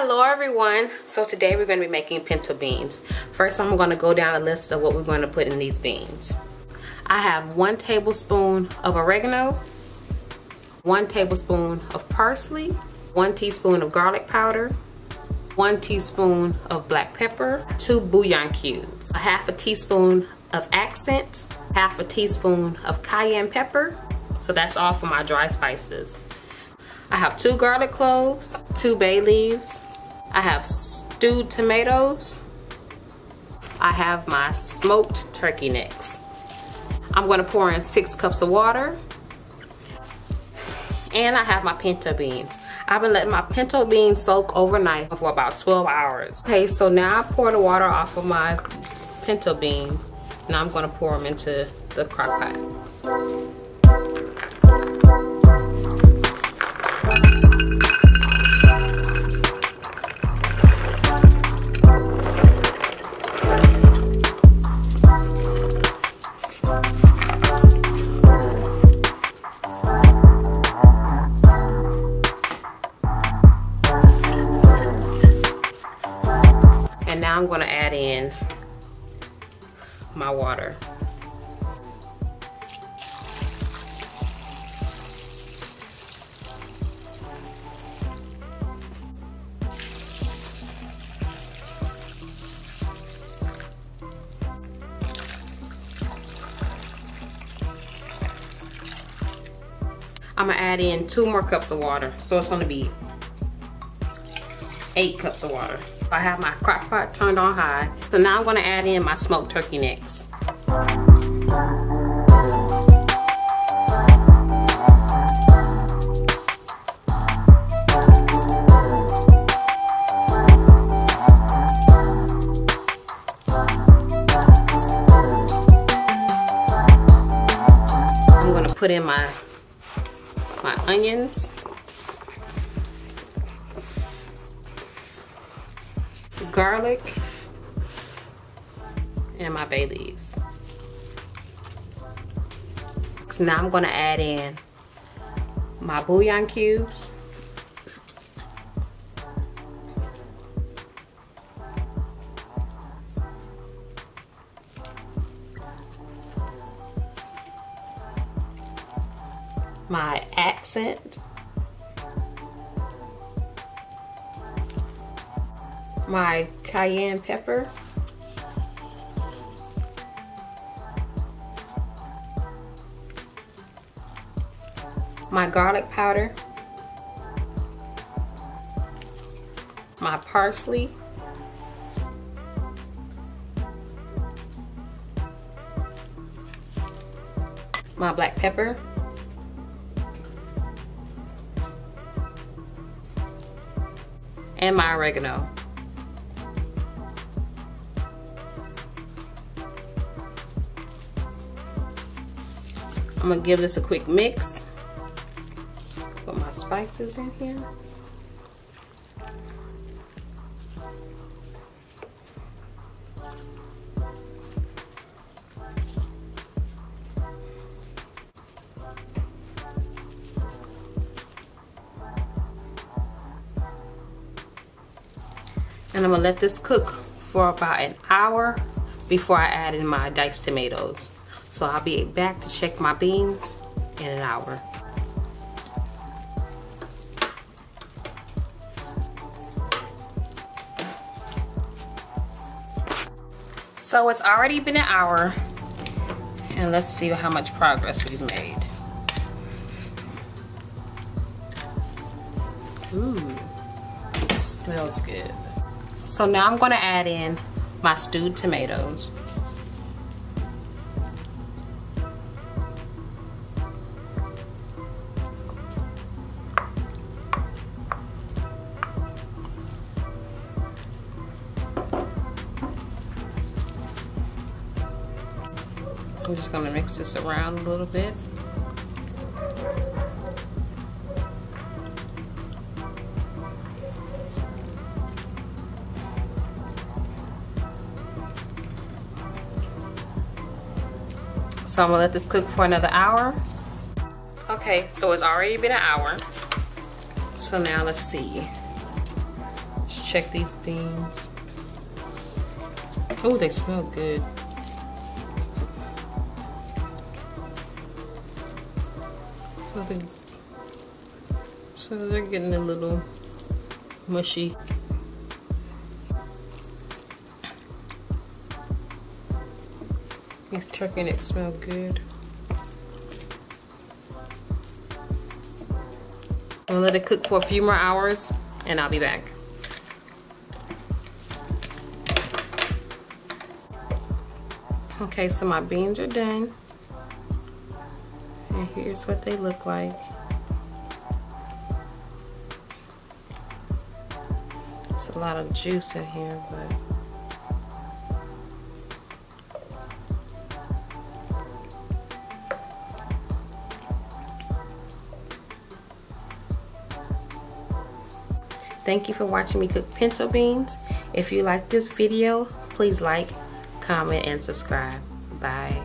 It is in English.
everyone. So today we're going to be making pinto beans. First i'm going to go down a list of what we're going to put in these beans. I have one tablespoon of oregano one tablespoon of parsley one teaspoon of garlic powder one teaspoon of black pepper two bouillon cubes a half a teaspoon of accent half a teaspoon of cayenne pepper. So that's all for my dry spices. I have two garlic cloves, two bay leaves, I have stewed tomatoes. I have my smoked turkey necks. I'm gonna pour in six cups of water. And I have my pinto beans. I've been letting my pinto beans soak overnight for about 12 hours. Okay, so now I pour the water off of my pinto beans. Now I'm gonna pour them into the crock pot. I'm going to add in my water. I'm gonna add in two more cups of water. So it's gonna be eight cups of water. I have my crock pot turned on high. So now I'm gonna add in my smoked turkey necks. Put in my my onions garlic and my bay leaves. So now I'm gonna add in my bouillon cubes. My accent. My cayenne pepper. My garlic powder. My parsley. My black pepper. and my oregano. I'm gonna give this a quick mix. Put my spices in here. And I'm gonna let this cook for about an hour before I add in my diced tomatoes. So I'll be back to check my beans in an hour. So it's already been an hour and let's see how much progress we've made. Ooh, smells good. So now I'm gonna add in my stewed tomatoes. I'm just gonna mix this around a little bit. So I'm gonna let this cook for another hour. Okay, so it's already been an hour. So now let's see. Let's check these beans. Oh, they smell good. So, they, so they're getting a little mushy. These turkey necks smell good. I'm gonna let it cook for a few more hours and I'll be back. Okay, so my beans are done. And here's what they look like. There's a lot of juice in here, but Thank you for watching me cook pinto beans. If you like this video, please like, comment, and subscribe. Bye.